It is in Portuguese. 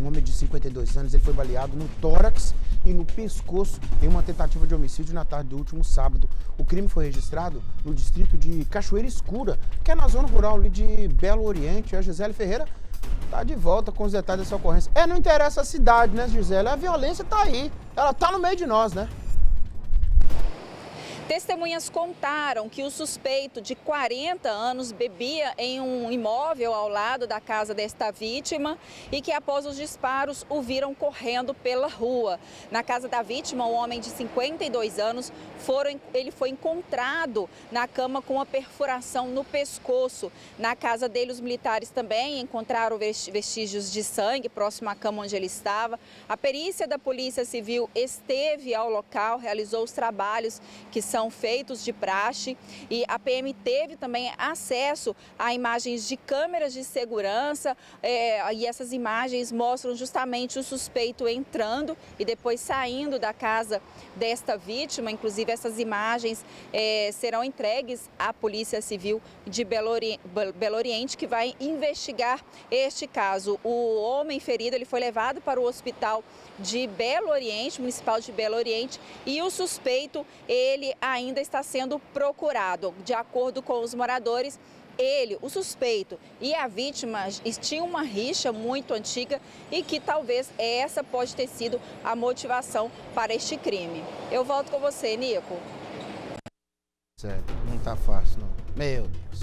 Um homem de 52 anos, ele foi baleado no tórax e no pescoço em uma tentativa de homicídio na tarde do último sábado. O crime foi registrado no distrito de Cachoeira Escura, que é na zona rural de Belo Oriente. A Gisele Ferreira tá de volta com os detalhes dessa ocorrência. É, não interessa a cidade, né, Gisele? A violência tá aí. Ela tá no meio de nós, né? Testemunhas contaram que o suspeito de 40 anos bebia em um imóvel ao lado da casa desta vítima e que após os disparos o viram correndo pela rua. Na casa da vítima, um homem de 52 anos, foram, ele foi encontrado na cama com uma perfuração no pescoço. Na casa dele, os militares também encontraram vestígios de sangue próximo à cama onde ele estava. A perícia da Polícia Civil esteve ao local, realizou os trabalhos que são são feitos de praxe e a PM teve também acesso a imagens de câmeras de segurança é, e essas imagens mostram justamente o suspeito entrando e depois saindo da casa desta vítima. Inclusive, essas imagens é, serão entregues à Polícia Civil de Belo Oriente, Belo Oriente, que vai investigar este caso. O homem ferido ele foi levado para o hospital de Belo Oriente, municipal de Belo Oriente, e o suspeito, ele ainda está sendo procurado. De acordo com os moradores, ele, o suspeito e a vítima tinham uma rixa muito antiga e que talvez essa pode ter sido a motivação para este crime. Eu volto com você, Nico. Sério, não tá fácil não. Meu Deus.